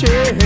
share.